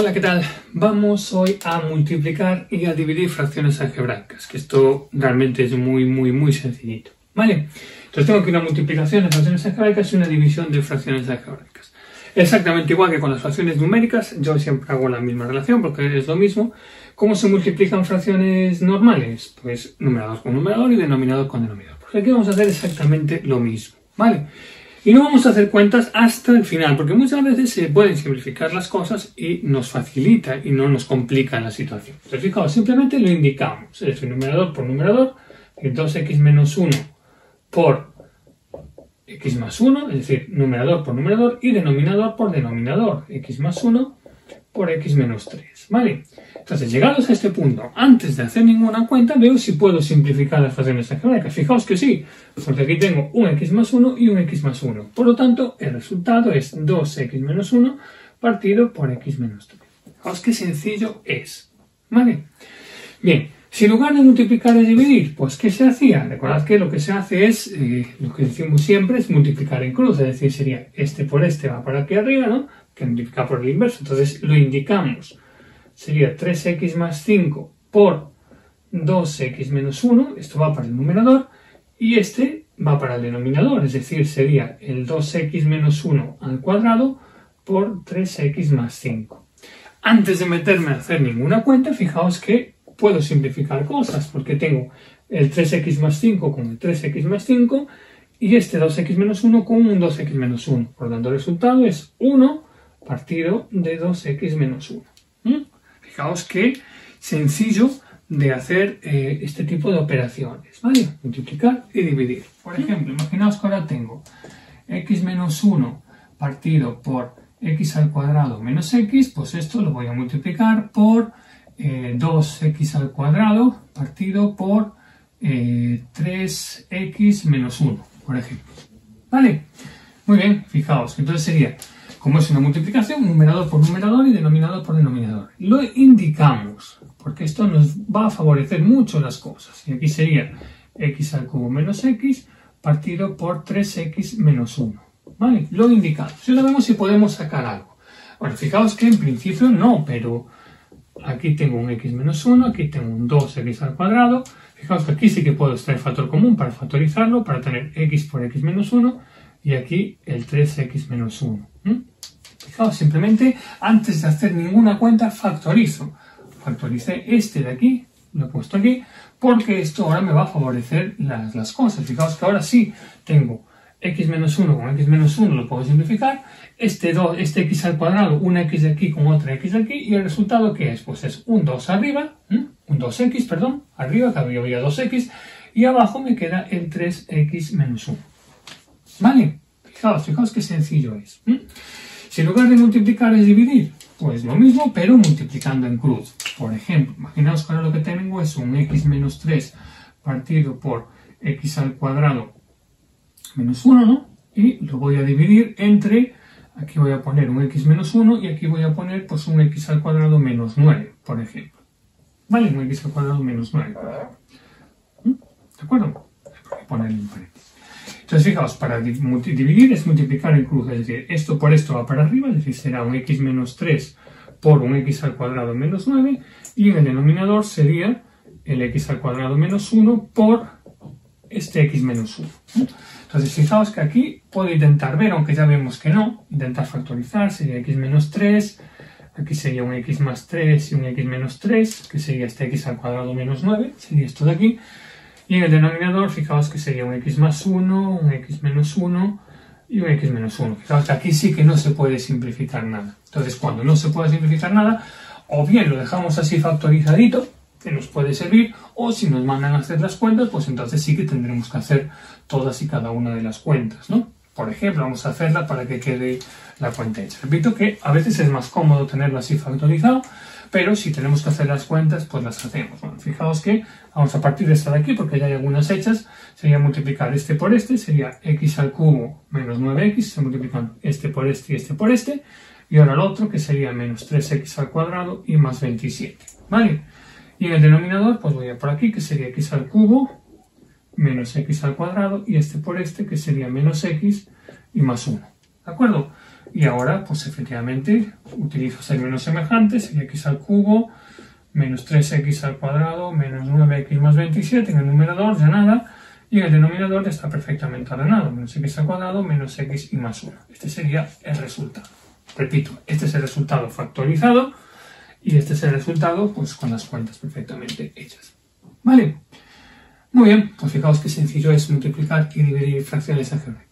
Hola, ¿qué tal? Vamos hoy a multiplicar y a dividir fracciones algebraicas, que esto realmente es muy, muy, muy sencillito. ¿Vale? Entonces tengo aquí una multiplicación de fracciones algebraicas y una división de fracciones algebraicas. Exactamente igual que con las fracciones numéricas, yo siempre hago la misma relación porque es lo mismo. ¿Cómo se multiplican fracciones normales? Pues numerador con numerador y denominador con denominador. Pues aquí vamos a hacer exactamente lo mismo. ¿Vale? Y no vamos a hacer cuentas hasta el final, porque muchas veces se pueden simplificar las cosas y nos facilita y no nos complica la situación. Entonces, fijaos, simplemente lo indicamos. Es decir, numerador por numerador, 2x menos 1 por x más 1, es decir, numerador por numerador, y denominador por denominador, x más 1 por x menos 3. ¿Vale? Entonces, llegados a este punto, antes de hacer ninguna cuenta, veo si puedo simplificar las fracciones algebraicas. Fijaos que sí, porque aquí tengo un x más 1 y un x más 1. Por lo tanto, el resultado es 2x menos 1 partido por x menos 3. Fijaos qué sencillo es. ¿Vale? Bien, si en lugar de multiplicar es dividir, pues ¿qué se hacía? Recordad que lo que se hace es, eh, lo que decimos siempre, es multiplicar en cruz, es decir, sería este por este va para aquí arriba, ¿no? Que multiplica por el inverso. Entonces lo indicamos sería 3x más 5 por 2x menos 1, esto va para el numerador, y este va para el denominador, es decir, sería el 2x menos 1 al cuadrado por 3x más 5. Antes de meterme a hacer ninguna cuenta, fijaos que puedo simplificar cosas, porque tengo el 3x más 5 con el 3x más 5 y este 2x menos 1 con un 2x menos 1. Por lo tanto, el resultado es 1 partido de 2x menos 1. Fijaos qué sencillo de hacer eh, este tipo de operaciones, ¿vale? Multiplicar y dividir. Por ejemplo, imaginaos que ahora tengo x menos 1 partido por x al cuadrado menos x, pues esto lo voy a multiplicar por 2x eh, al cuadrado partido por 3x eh, menos 1, por ejemplo. ¿Vale? Muy bien, fijaos, entonces sería como es una multiplicación, numerador por numerador y denominador por denominador. Lo indicamos, porque esto nos va a favorecer mucho las cosas. Y aquí sería x al cubo menos x partido por 3x menos 1. ¿Vale? Lo indicamos. Y ahora vemos si podemos sacar algo. Bueno, fijaos que en principio no, pero aquí tengo un x menos 1, aquí tengo un 2x al cuadrado. Fijaos que aquí sí que puedo extraer factor común para factorizarlo, para tener x por x menos 1 y aquí el 3x menos 1. Fijaos, simplemente antes de hacer ninguna cuenta factorizo. Factoricé este de aquí, lo he puesto aquí, porque esto ahora me va a favorecer las, cosas. Fijaos que ahora sí tengo x menos 1 con x menos 1 lo puedo simplificar, este, 2, este x al cuadrado, una x de aquí con otra x de aquí, y el resultado ¿qué es? Pues es un 2 arriba, un 2x, perdón, arriba, que había 2x, y abajo me queda el 3x menos 1. ¿Vale? Fijaos, fijaos qué sencillo es. Si en lugar de multiplicar es dividir, pues lo mismo, pero multiplicando en cruz. Por ejemplo, imaginaos que ahora lo que tengo es un x menos 3 partido por x al cuadrado menos 1, ¿no? Y lo voy a dividir entre, aquí voy a poner un x menos 1 y aquí voy a poner pues un x al cuadrado menos 9, por ejemplo. ¿Vale? Un x al cuadrado menos 9. ¿Mm? ¿De acuerdo? Voy a un paréntesis. Entonces, fijaos, para dividir es multiplicar en cruz, es decir, esto por esto va para arriba, es decir, será un x menos 3 por un x al cuadrado menos 9, y en el denominador sería el x al cuadrado menos 1 por este x menos 1. Entonces, fijaos que aquí puedo intentar ver, aunque ya vemos que no, intentar factorizar, sería x menos 3, aquí sería un x más 3 y un x menos 3, que sería este x al cuadrado menos 9, sería esto de aquí, y en el denominador, fijaos que sería un x más 1, un x menos 1 y un x menos 1. Fijaos que aquí sí que no se puede simplificar nada. Entonces, cuando no se puede simplificar nada, o bien lo dejamos así factorizadito, que nos puede servir, o si nos mandan a hacer las cuentas, pues entonces sí que tendremos que hacer todas y cada una de las cuentas, ¿no? Por ejemplo, vamos a hacerla para que quede la cuenta hecha. Repito que a veces es más cómodo tenerlo así factorizado, pero si tenemos que hacer las cuentas, pues las hacemos. Bueno, fijaos que vamos a partir de esta de aquí, porque ya hay algunas hechas, sería multiplicar este por este, sería x al cubo menos 9x, se multiplican este por este y este por este, y ahora el otro, que sería menos 3x al cuadrado y más 27, ¿vale? Y en el denominador, pues voy a por aquí, que sería x al cubo menos x al cuadrado, y este por este, que sería menos x y más 1, ¿de acuerdo? Y ahora, pues efectivamente, utilizo términos semejantes, sería x al cubo menos 3x al cuadrado menos 9x más 27, en el numerador ya nada, y en el denominador está perfectamente ordenado, menos x al cuadrado menos x y más 1. Este sería el resultado. Repito, este es el resultado factorizado y este es el resultado pues con las cuentas perfectamente hechas. ¿Vale? Muy bien, pues fijaos qué sencillo es multiplicar y dividir fracciones algebraicas.